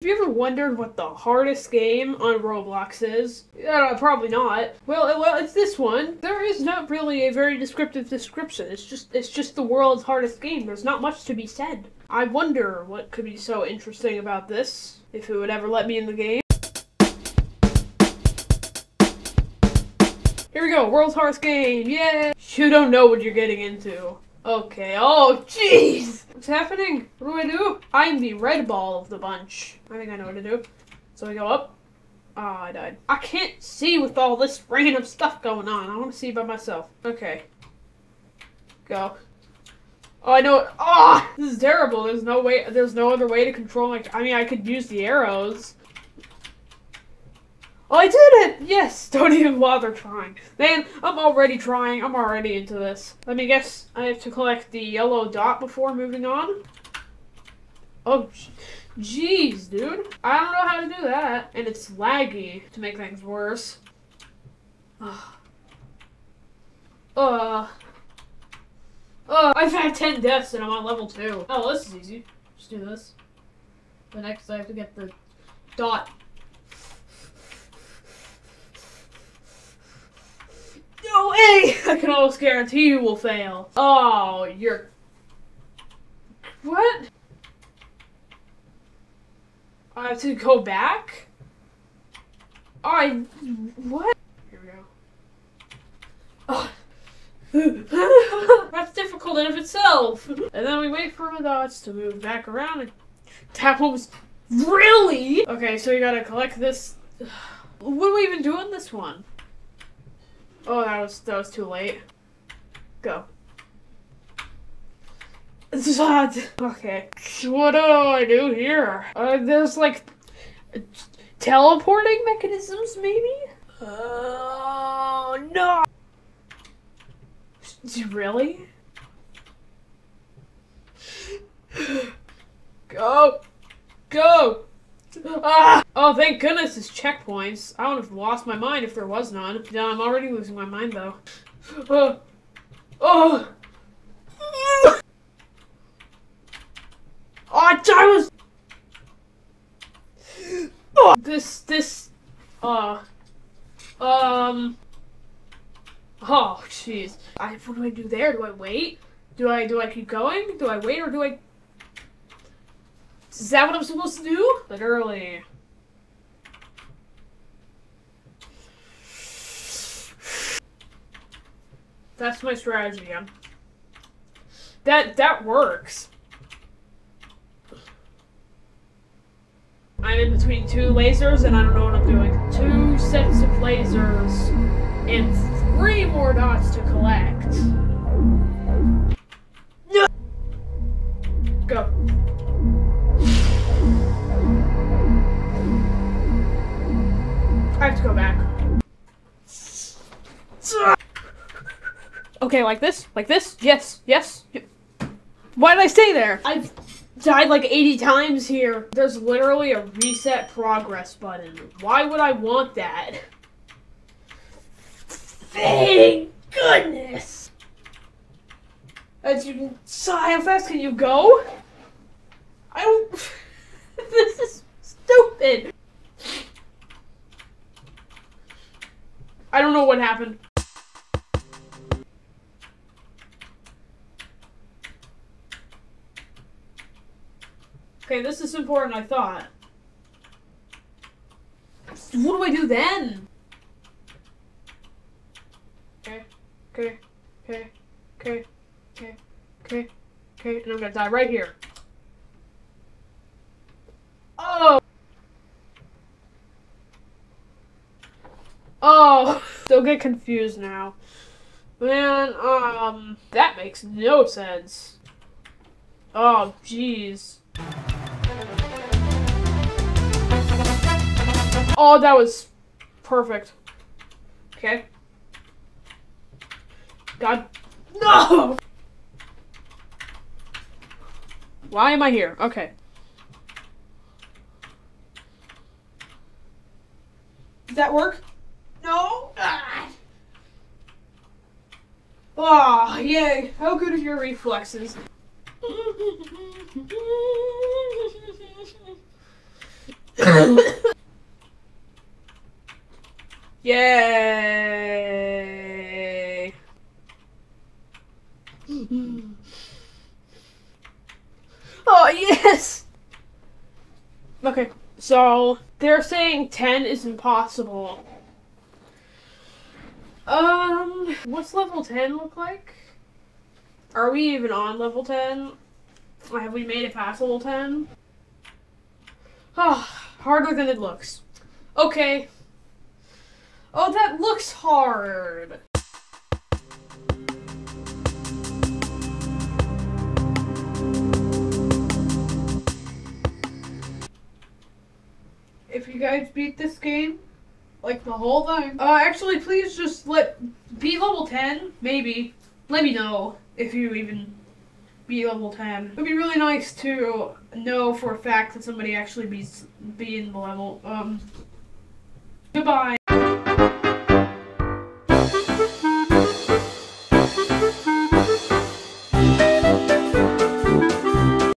Have you ever wondered what the hardest game on Roblox is? Uh, probably not. Well, well, it's this one. There is not really a very descriptive description. It's just, it's just the world's hardest game. There's not much to be said. I wonder what could be so interesting about this. If it would ever let me in the game. Here we go, world's hardest game. Yay! You don't know what you're getting into. Okay, oh jeez! What's happening? What do I do? I'm the red ball of the bunch. I think I know what to do. So I go up. Oh, I died. I can't see with all this random stuff going on. I want to see by myself. Okay. Go. Oh, I know. Oh, this is terrible. There's no way. There's no other way to control my. I mean, I could use the arrows. I did it! Yes! Don't even bother trying. Man, I'm already trying. I'm already into this. Let me guess. I have to collect the yellow dot before moving on. Oh, jeez, dude. I don't know how to do that. And it's laggy to make things worse. Uh. Uh. Uh, I've had 10 deaths and I'm on level 2. Oh, this is easy. Just do this. The next I have to get the dot No way! I can almost guarantee you will fail. Oh, you're... What? I have to go back? I... What? Here we go. Oh. That's difficult in of itself. And then we wait for the dots to move back around and tap was Really? Okay, so you gotta collect this. What are we even doing this one? Oh, that was that was too late. Go. This is hot. Okay. What do I do here? Uh, there's like teleporting mechanisms, maybe? Oh no! Really? Go! Go! Ah! Oh, thank goodness it's checkpoints. I would have lost my mind if there was none. I'm already losing my mind, though. Oh! Oh! Oh, I was... Oh, this, this... Uh... Um... Oh, jeez. I, what do I do there? Do I wait? Do I, do I keep going? Do I wait or do I is that what I'm supposed to do? Literally. That's my strategy. That that works. I'm in between two lasers and I don't know what I'm doing. Two sets of lasers and three more dots to collect. I have to go back. Okay, like this? Like this? Yes, yes. Why did I stay there? I've died like 80 times here. There's literally a reset progress button. Why would I want that? Thank goodness! As you can, so how fast can you go? I don't, this is stupid. I don't know what happened. Okay, this is important, I thought. What do I do then? Okay, okay, okay, okay, okay, okay, and I'm gonna die right here. Oh! Oh, they'll get confused now. Man, um, that makes no sense. Oh, jeez. Oh, that was perfect. Okay. God. No! Why am I here? Okay. Did that work? No? Ah. Oh, yay. How good are your reflexes? Yay! oh, yes! Okay, so they're saying 10 is impossible. Um, what's level 10 look like? Are we even on level 10? Or have we made it past level 10? Ah, harder than it looks. Okay. Oh, that looks hard. If you guys beat this game, like the whole thing, uh, actually, please just let be level 10, maybe. Let me know if you even be level 10. It'd be really nice to know for a fact that somebody actually be, be in the level. Um, goodbye.